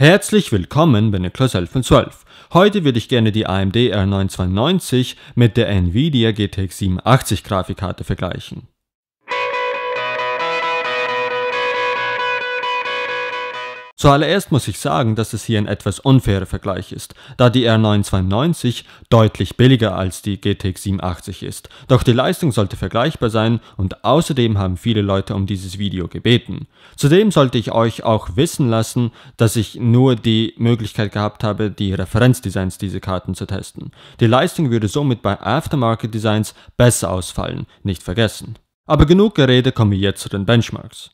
Herzlich willkommen bei Niklas 1112. Heute würde ich gerne die AMD R992 mit der Nvidia GTX 87 Grafikkarte vergleichen. Zuallererst muss ich sagen, dass es hier ein etwas unfairer Vergleich ist, da die R992 deutlich billiger als die GTX 87 ist, doch die Leistung sollte vergleichbar sein und außerdem haben viele Leute um dieses Video gebeten. Zudem sollte ich euch auch wissen lassen, dass ich nur die Möglichkeit gehabt habe, die Referenzdesigns dieser Karten zu testen. Die Leistung würde somit bei Aftermarket Designs besser ausfallen, nicht vergessen. Aber genug Gerede, kommen wir jetzt zu den Benchmarks.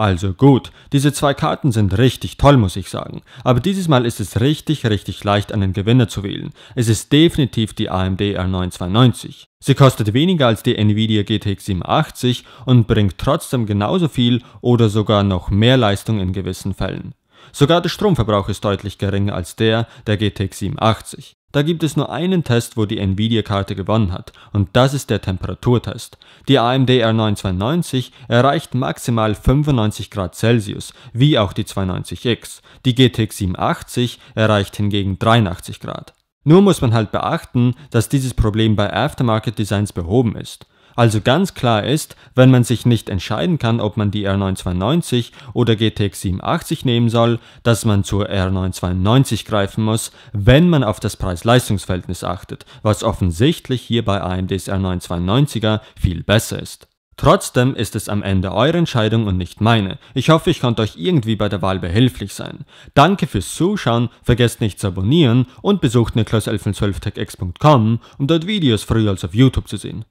Also gut, diese zwei Karten sind richtig toll, muss ich sagen. Aber dieses Mal ist es richtig, richtig leicht, einen Gewinner zu wählen. Es ist definitiv die AMD R992. Sie kostet weniger als die Nvidia GTX 87 und bringt trotzdem genauso viel oder sogar noch mehr Leistung in gewissen Fällen. Sogar der Stromverbrauch ist deutlich geringer als der der GTX 87. Da gibt es nur einen Test, wo die Nvidia-Karte gewonnen hat, und das ist der Temperaturtest. Die AMD R992 erreicht maximal 95 Grad Celsius, wie auch die 290X. Die GTX 87 erreicht hingegen 83 Grad. Nur muss man halt beachten, dass dieses Problem bei Aftermarket Designs behoben ist. Also ganz klar ist, wenn man sich nicht entscheiden kann, ob man die R992 oder GTX 87 nehmen soll, dass man zur R992 greifen muss, wenn man auf das Preis-Leistungs-Verhältnis achtet, was offensichtlich hier bei AMDs R992er viel besser ist. Trotzdem ist es am Ende eure Entscheidung und nicht meine. Ich hoffe, ich konnte euch irgendwie bei der Wahl behilflich sein. Danke fürs Zuschauen, vergesst nicht zu abonnieren und besucht niklas1112techx.com, um dort Videos früher als auf YouTube zu sehen.